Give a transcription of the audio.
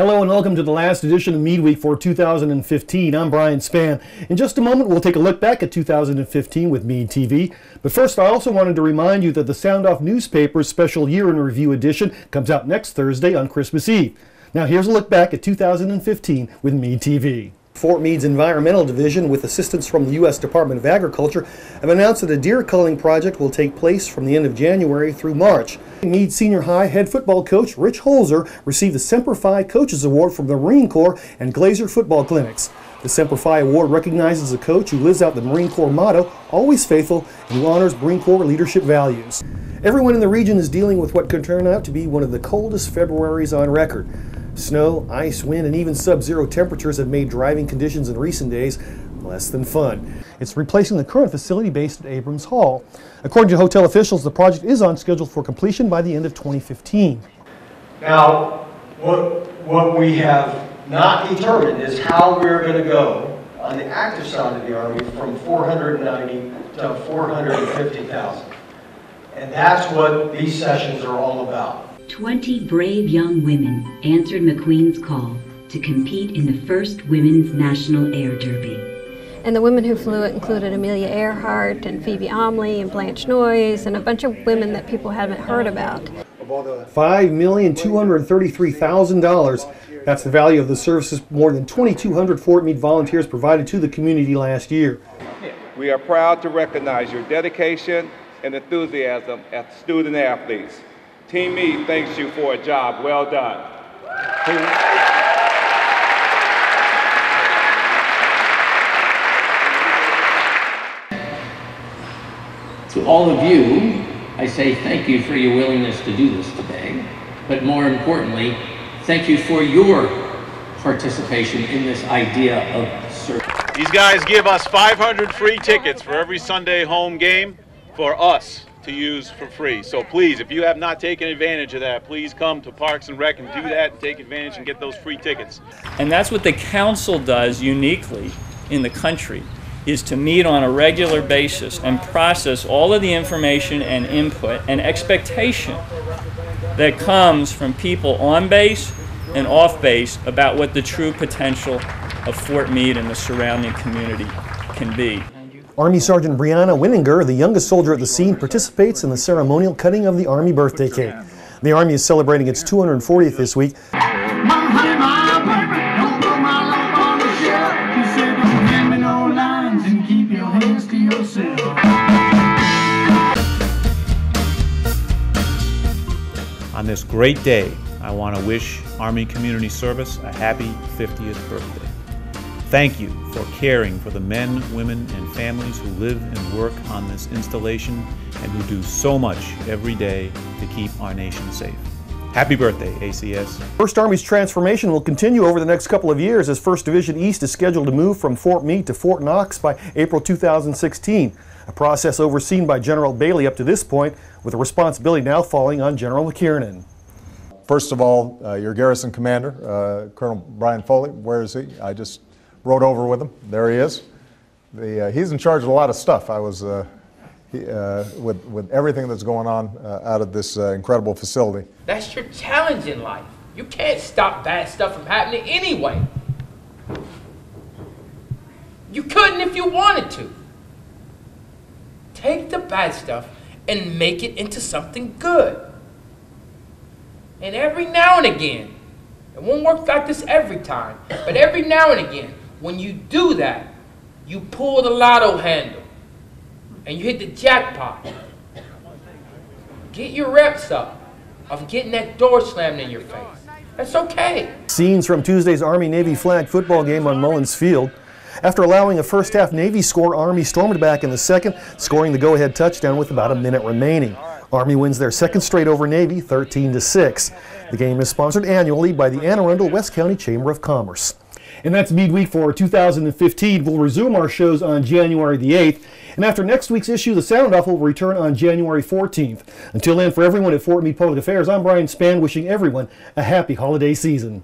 Hello and welcome to the last edition of Meade Week for 2015. I'm Brian Spann. In just a moment, we'll take a look back at 2015 with Meade TV. But first, I also wanted to remind you that the Sound Off newspaper's special year in review edition comes out next Thursday on Christmas Eve. Now, here's a look back at 2015 with Meade TV. Fort Meade's Environmental Division, with assistance from the U.S. Department of Agriculture, have announced that a deer culling project will take place from the end of January through March. Meade Senior High head football coach Rich Holzer received the Semper Fi Coaches Award from the Marine Corps and Glazier Football Clinics. The Semper Fi Award recognizes a coach who lives out the Marine Corps motto, always faithful, and who honors Marine Corps leadership values. Everyone in the region is dealing with what could turn out to be one of the coldest Februaries on record. Snow, ice, wind, and even sub-zero temperatures have made driving conditions in recent days less than fun. It's replacing the current facility based at Abrams Hall. According to hotel officials, the project is on schedule for completion by the end of 2015. Now, what, what we have not determined is how we're going to go on the active side of the Army from 490 to 450,000. And that's what these sessions are all about. 20 brave young women answered McQueen's call to compete in the first Women's National Air Derby. And the women who flew it included Amelia Earhart and Phoebe Omlie and Blanche Noyes and a bunch of women that people haven't heard about. $5,233,000. That's the value of the services more than 2,200 Fort Meade volunteers provided to the community last year. We are proud to recognize your dedication and enthusiasm as student athletes. Team Meade thanks you for a job well done. To all of you, I say thank you for your willingness to do this today, but more importantly, thank you for your participation in this idea of service. These guys give us 500 free tickets for every Sunday home game for us to use for free. So please, if you have not taken advantage of that, please come to Parks and Rec and do that and take advantage and get those free tickets. And that's what the council does uniquely in the country is to meet on a regular basis and process all of the information and input and expectation that comes from people on base and off base about what the true potential of Fort Meade and the surrounding community can be. Army Sergeant Brianna Winninger, the youngest soldier at the scene, participates in the ceremonial cutting of the Army birthday cake. The Army is celebrating its 240th this week. On this great day, I want to wish Army Community Service a happy 50th birthday. Thank you for caring for the men, women, and families who live and work on this installation and who do so much every day to keep our nation safe. Happy birthday, ACS. First Army's transformation will continue over the next couple of years as 1st Division East is scheduled to move from Fort Meade to Fort Knox by April 2016, a process overseen by General Bailey up to this point, with the responsibility now falling on General McKiernan. First of all, uh, your garrison commander, uh, Colonel Brian Foley, where is he? I just rode over with him. There he is. The, uh, he's in charge of a lot of stuff. I was uh, he, uh, with, with everything that's going on uh, out of this uh, incredible facility. That's your challenge in life. You can't stop bad stuff from happening anyway. You couldn't if you wanted to. Take the bad stuff and make it into something good. And every now and again, it won't work like this every time, but every now and again, when you do that, you pull the lotto handle and you hit the jackpot. Get your reps up of getting that door slammed in your face. That's okay. Scenes from Tuesday's Army-Navy flag football game on Mullins Field. After allowing a first half Navy score, Army stormed back in the second, scoring the go-ahead touchdown with about a minute remaining. Army wins their second straight over Navy 13 to 6. The game is sponsored annually by the Anne Arundel West County Chamber of Commerce. And that's Meade Week for 2015. We'll resume our shows on January the 8th. And after next week's issue, the Sound Off will return on January 14th. Until then, for everyone at Fort Meade Public Affairs, I'm Brian Spann wishing everyone a happy holiday season.